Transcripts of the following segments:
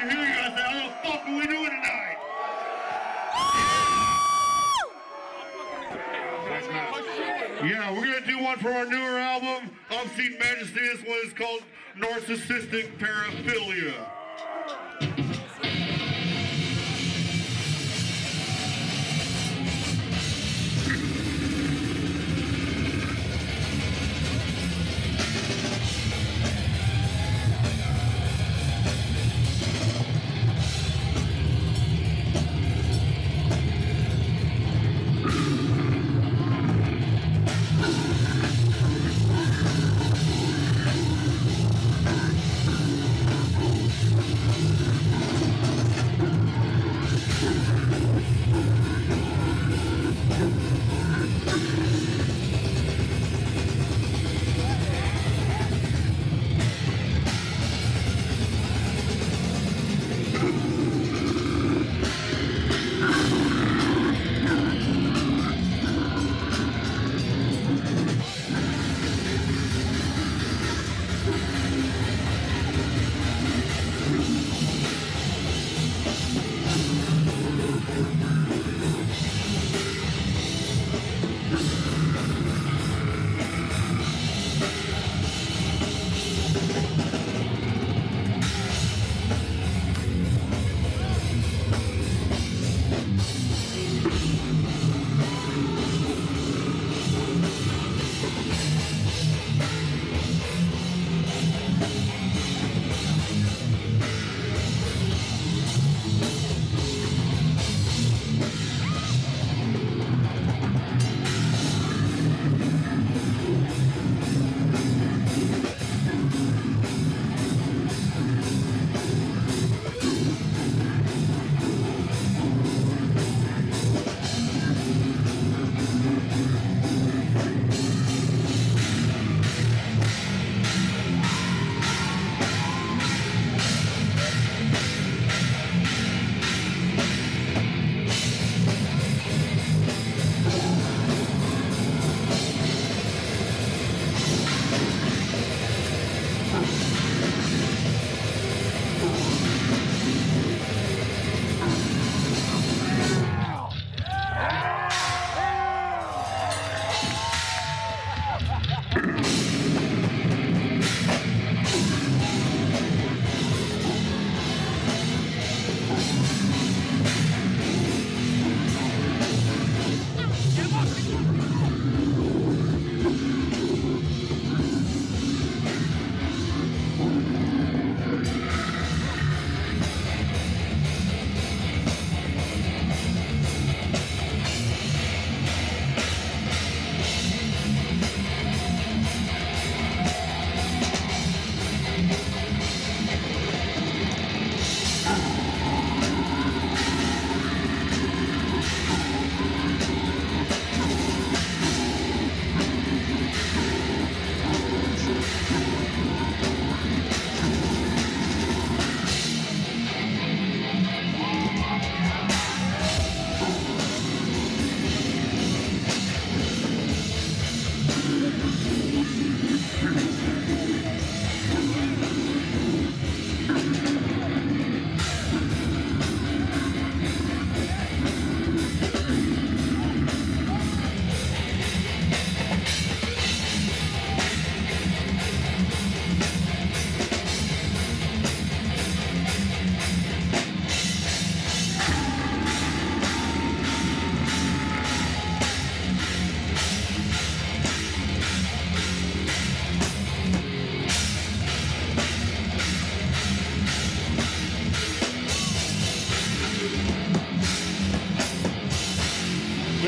hear you. Are we doing tonight? Yeah, we're gonna do one from our newer album, Obscene Majesty. This one is called Narcissistic Paraphilia.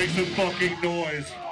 Make some fucking noise.